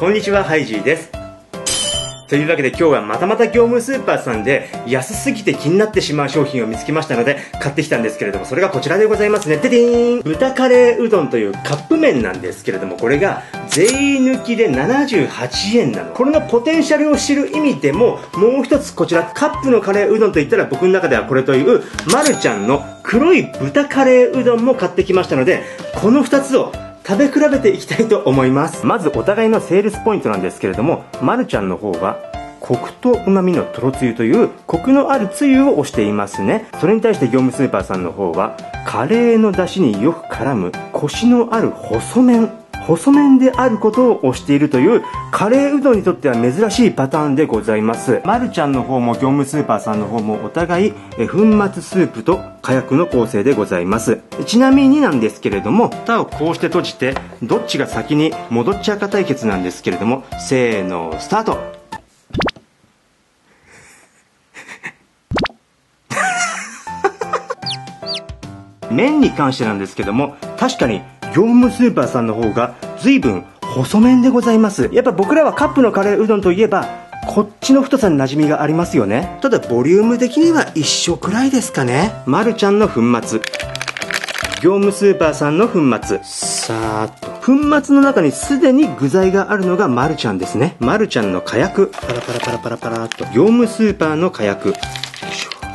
こんにちは、ハイジーです。というわけで今日はまたまた業務スーパーさんで安すぎて気になってしまう商品を見つけましたので買ってきたんですけれどもそれがこちらでございますね。ててーん豚カレーうどんというカップ麺なんですけれどもこれが税抜きで78円なの。これのポテンシャルを知る意味でももう一つこちらカップのカレーうどんといったら僕の中ではこれというまるちゃんの黒い豚カレーうどんも買ってきましたのでこの2つを食べ比べていきたいと思います。まずお互いのセールスポイントなんですけれどもまるちゃんの方はコクと旨味のとろつゆというコクのあるつゆを推していますね。それに対して業務スーパーさんの方はカレーの出汁によく絡むコシのある細麺細麺であることを推しているというカレーうどんにとっては珍しいパターンでございます。まるちゃんの方も業務スーパーさんの方もお互い粉末スープと火薬の構成でございます。ちなみになんですけれども、蓋をこうして閉じて、どっちが先に戻っちゃうか対決なんですけれども、せーの、スタート 麺に関してなんですけども確かに業務スーパーさんの方が随分細麺でございます。やっぱ僕らはカップのカレーうどんといえばこっちの太さに馴染みがありますよね。ただボリューム的には一緒くらいですかね。まるちゃんの粉末。業務スーパーさんの粉末。さーっと。粉末の中にすでに具材があるのがまるちゃんですね。まるちゃんの火薬。パラパラパラパラパラっと。業務スーパーの火薬。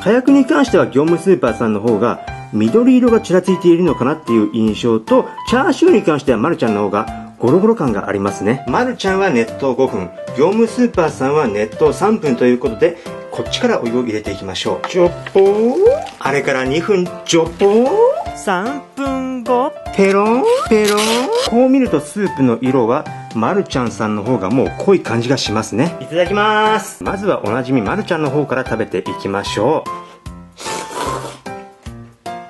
火薬に関しては業務スーパーさんの方が緑色がちらついているのかなっていう印象とチャーシューに関してはまるちゃんの方がゴロゴロ感がありますね。まるちゃんは熱湯5分。業務スーパーさんは熱湯3分ということでこっちからお湯を入れていきましょう。ちょっぽー。あれから2分。ちょっぽー。3分後ペロン。ペロン。こう見るとスープの色はまるちゃんさんの方がもう濃い感じがしますね。いただきます。まずはおなじみまるちゃんの方から食べていきましょう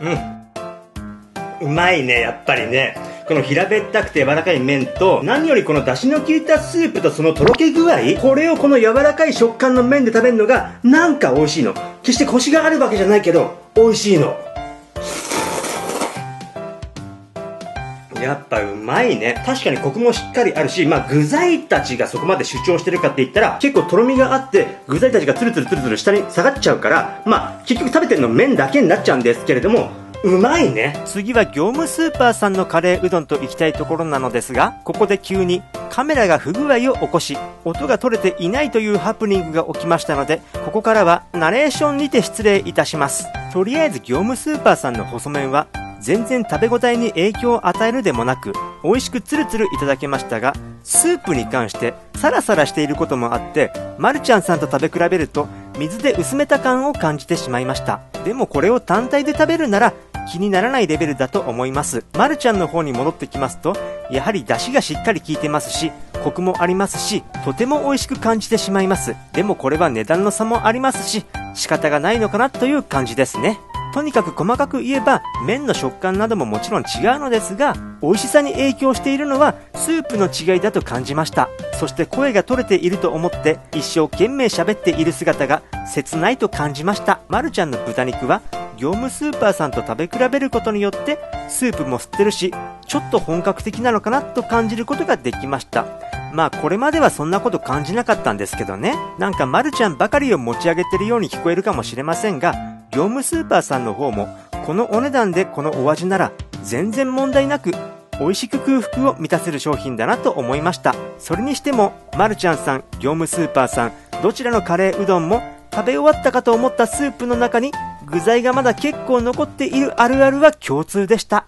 うん。うまいねやっぱりね。この平べったくて柔らかい麺と何よりこの出汁の効いたスープとそのとろけ具合これをこの柔らかい食感の麺で食べるのがなんか美味しいの。決してコシがあるわけじゃないけど美味しいの。やっぱうまいね。確かにコクもしっかりあるし、まあ具材たちがそこまで主張してるかって言ったら、結構とろみがあって、具材たちがツルツルツルツル下に下がっちゃうから、まあ結局食べてるの麺だけになっちゃうんですけれども、うまいね。次は業務スーパーさんのカレーうどんと行きたいところなのですが、ここで急にカメラが不具合を起こし、音が取れていないというハプニングが起きましたので、ここからはナレーションにて失礼いたします。とりあえず業務スーパーさんの細麺は、全然食べ応えに影響を与えるでもなく、美味しくツルツルいただけましたが、スープに関してサラサラしていることもあって、まるちゃんさんと食べ比べると、水で薄めた感を感じてしまいました。でもこれを単体で食べるなら、気にならないレベルだと思います。まるちゃんの方に戻ってきますと、やはり出汁がしっかり効いてますし、コクもありますし、とても美味しく感じてしまいます。でもこれは値段の差もありますし、仕方がないのかなという感じですね。とにかく細かく言えば、麺の食感などももちろん違うのですが、美味しさに影響しているのはスープの違いだと感じました。そして声が取れていると思って一生懸命喋っている姿が切ないと感じました。まるちゃんの豚肉は業務スーパーさんと食べ比べることによってスープも吸ってるし、ちょっと本格的なのかなと感じることができました。まあこれまではそんなこと感じなかったんですけどね。なんかまるちゃんばかりを持ち上げてるように聞こえるかもしれませんが、業務スーパーさんの方もこのお値段でこのお味なら全然問題なく美味しく空腹を満たせる商品だなと思いました。それにしても、まるちゃんさん、業務スーパーさん、どちらのカレーうどんも食べ終わったかと思ったスープの中に具材がまだ結構残っているあるあるは共通でした。